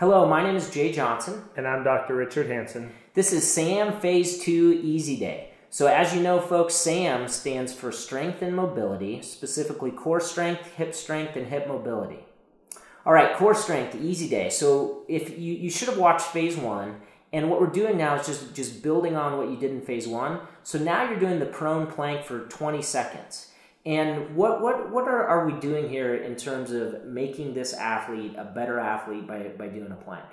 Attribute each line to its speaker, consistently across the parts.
Speaker 1: Hello, my name is Jay Johnson.
Speaker 2: And I'm Dr. Richard Hansen.
Speaker 1: This is SAM Phase 2 Easy Day. So, as you know, folks, SAM stands for Strength and Mobility, specifically core strength, hip strength, and hip mobility. All right, core strength, easy day. So, if you, you should have watched Phase 1, and what we're doing now is just, just building on what you did in Phase 1. So, now you're doing the prone plank for 20 seconds. And what, what, what are, are we doing here in terms of making this athlete a better athlete by, by doing a plank?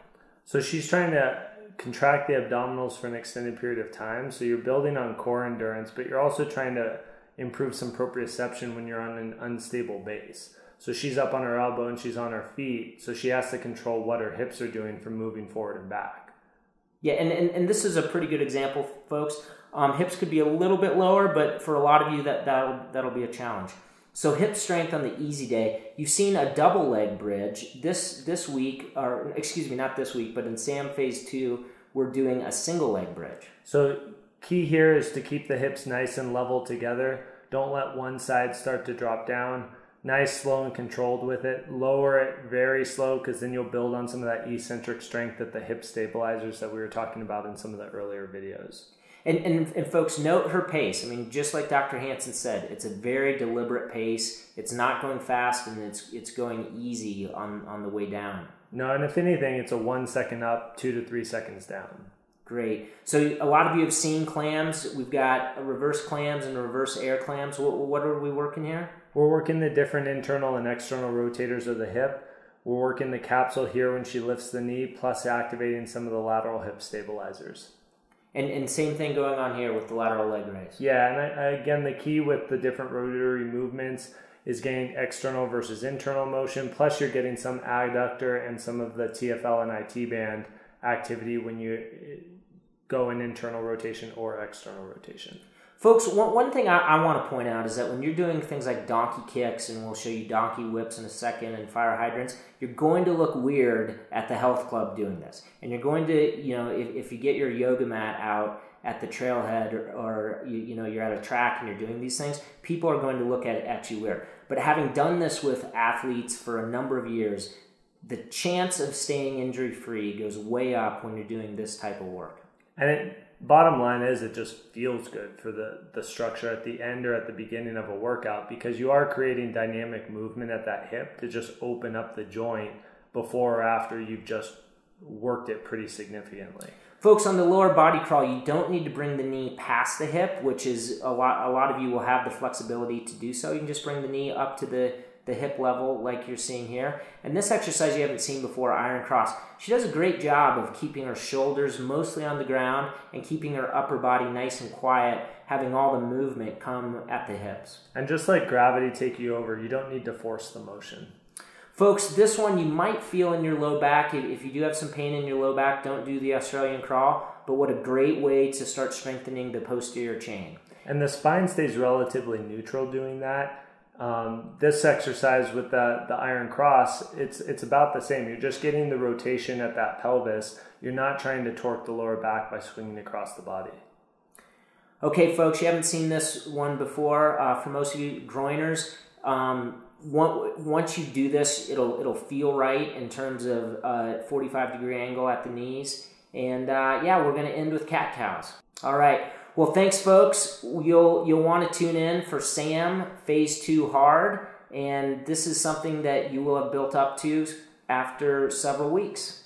Speaker 2: So, she's trying to contract the abdominals for an extended period of time. So you're building on core endurance, but you're also trying to improve some proprioception when you're on an unstable base. So she's up on her elbow and she's on her feet. So she has to control what her hips are doing from moving forward and back.
Speaker 1: Yeah, and, and, and this is a pretty good example, folks. Um, hips could be a little bit lower, but for a lot of you, that, that'll, that'll be a challenge. So hip strength on the easy day. You've seen a double leg bridge this this week, or excuse me, not this week, but in SAM Phase Two, we're doing a single leg bridge.
Speaker 2: So key here is to keep the hips nice and level together. Don't let one side start to drop down. Nice, slow, and controlled with it. Lower it very slow because then you'll build on some of that eccentric strength at the hip stabilizers that we were talking about in some of the earlier videos.
Speaker 1: And, and, and, folks, note her pace. I mean, just like Dr. Hansen said, it's a very deliberate pace. It's not going fast and it's, it's going easy on, on the way down.
Speaker 2: No, and if anything, it's a one second up, two to three seconds down.
Speaker 1: Great. So a lot of you have seen clams. We've got reverse clams and reverse air clams. What, what are we working here?
Speaker 2: We're working the different internal and external rotators of the hip. We're working the capsule here when she lifts the knee, plus activating some of the lateral hip stabilizers.
Speaker 1: And, and same thing going on here with the lateral leg raise.
Speaker 2: Yeah, and I, I, again, the key with the different rotary movements is getting external versus internal motion. Plus, you're getting some adductor and some of the TFL and IT band activity when you eh, go in internal rotation or external rotation.
Speaker 1: Folks, one, one thing I, I want to point out is that when you're doing things like donkey kicks, and we'll show you donkey whips in a second, and fire hydrants, you're going to look weird at the health club doing this. And you're going to, you know, if, if you get your yoga mat out at the trailhead or, or you, you, know, you're at a track and you're doing these things, people are going to look at, at you weird. But having done this with athletes for a number of years, the chance of staying injury free goes way up when you're doing this type of work.
Speaker 2: And it, bottom line is it just feels good for the, the structure at the end or at the beginning of a workout because you are creating dynamic movement at that hip to just open up the joint before or after you've just worked it pretty significantly.
Speaker 1: Folks, on the lower body crawl, you don't need to bring the knee past the hip, which is a lot. A lot of you will have the flexibility to do so. You can just bring the knee up to the the hip level like you're seeing here. And this exercise you haven't seen before, iron cross, she does a great job of keeping her shoulders mostly on the ground and keeping her upper body nice and quiet, having all the movement come at the hips.
Speaker 2: And just like gravity take you over, you don't need to force the motion.
Speaker 1: Folks, this one you might feel in your low back. If you do have some pain in your low back, don't do the Australian crawl. But what a great way to start strengthening the posterior chain.
Speaker 2: And the spine stays relatively neutral doing that um, this exercise with the, the iron cross, it's, it's about the same. You're just getting the rotation at that pelvis. You're not trying to torque the lower back by swinging across the body.
Speaker 1: Okay, folks, you haven't seen this one before. Uh, for most of you groiners, um, once you do this, it'll it'll feel right in terms of uh, 45 degree angle at the knees. And uh, yeah, we're going to end with cat cows. All right. Well, thanks, folks. You'll you'll want to tune in for SAM Phase Two Hard, and this is something that you will have built up to after several weeks.